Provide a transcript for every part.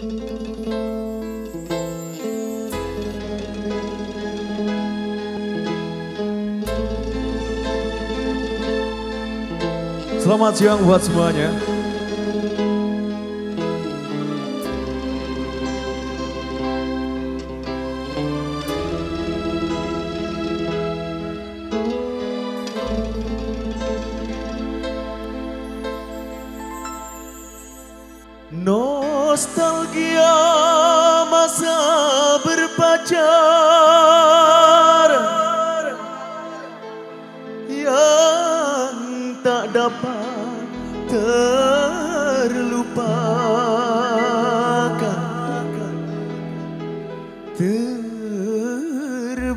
Selamat siang buat semuanya.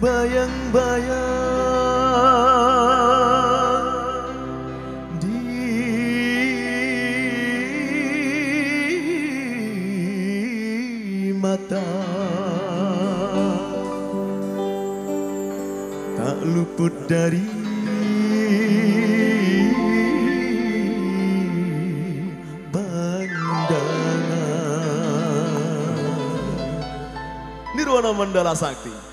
Terbayang-bayang di mata. Tak luput dari Nirwana Mandala Sakti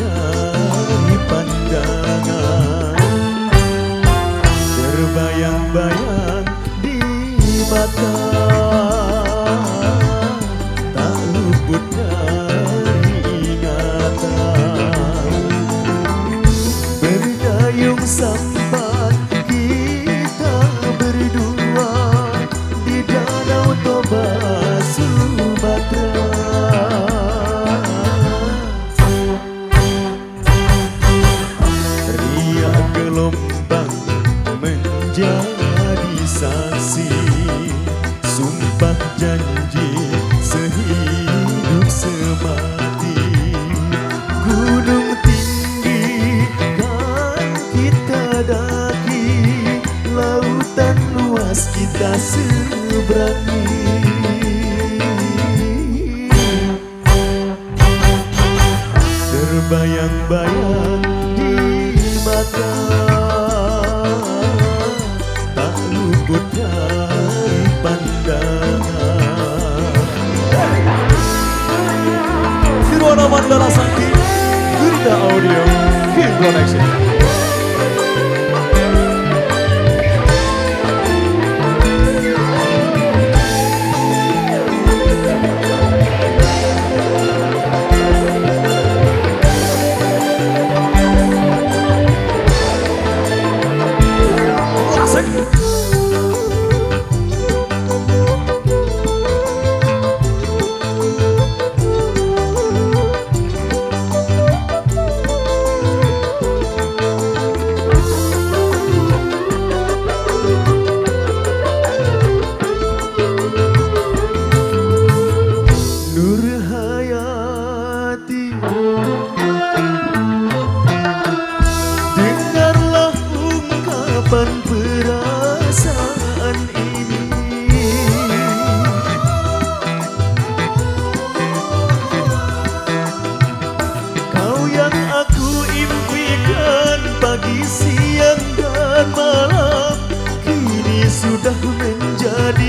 seberangi Terbayang-bayang di mata Tak luput dari pandangan Nirwana Mandala Sakti Gurita Audio King Connection menjadi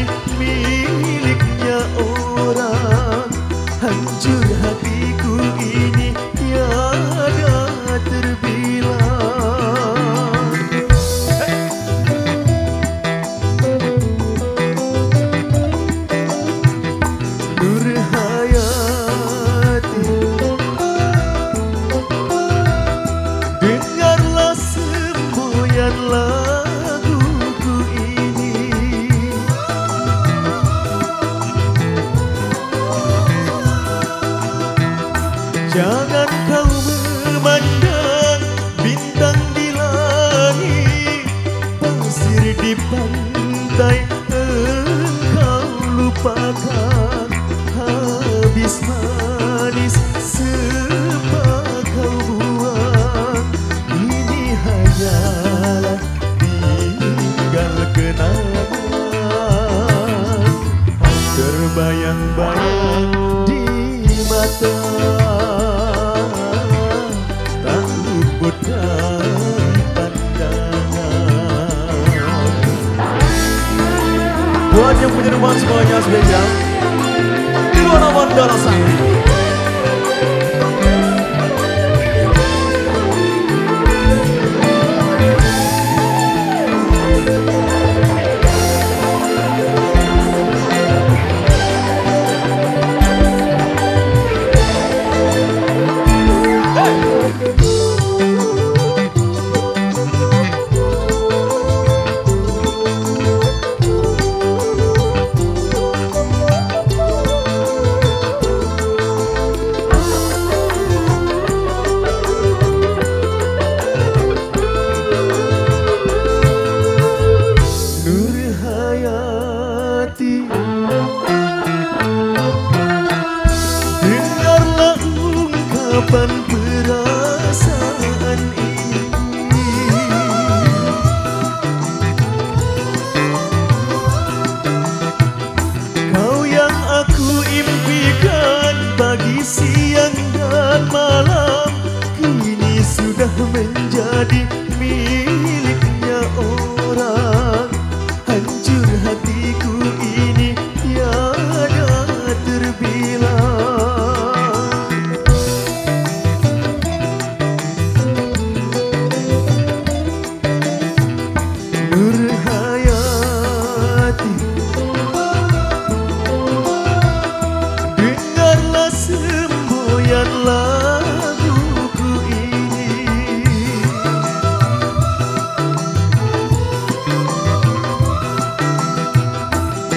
Jangan kau memandang bintang di langit Pasir di pantai engkau lupakan. Habis manis semua kau buang. Ini hanyalah tinggal kenangan Terbayang-bayang di mata Pengiriman semuanya spesial Nirwana Mandala Sakti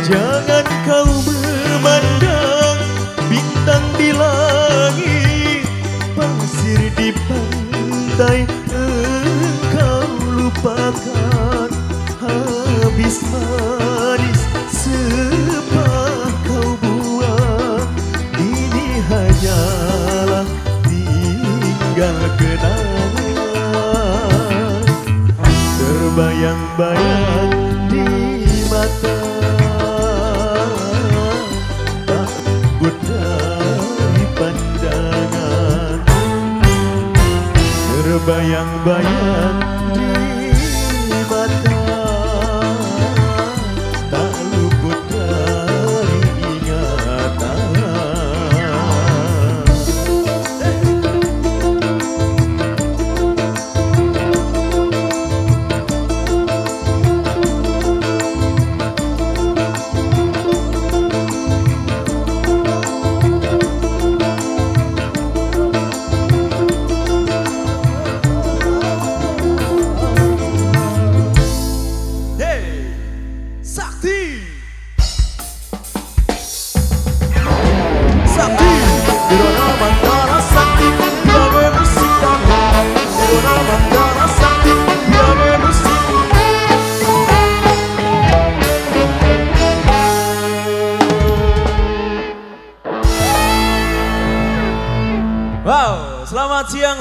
Jangan kau memandang bintang di langit Pasir di pantai engkau lupakan Habis manis sepah kau buang. Ini hanyalah tinggal kenangan. Terbayang-bayang Terbayang-bayang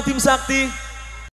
tim Sakti.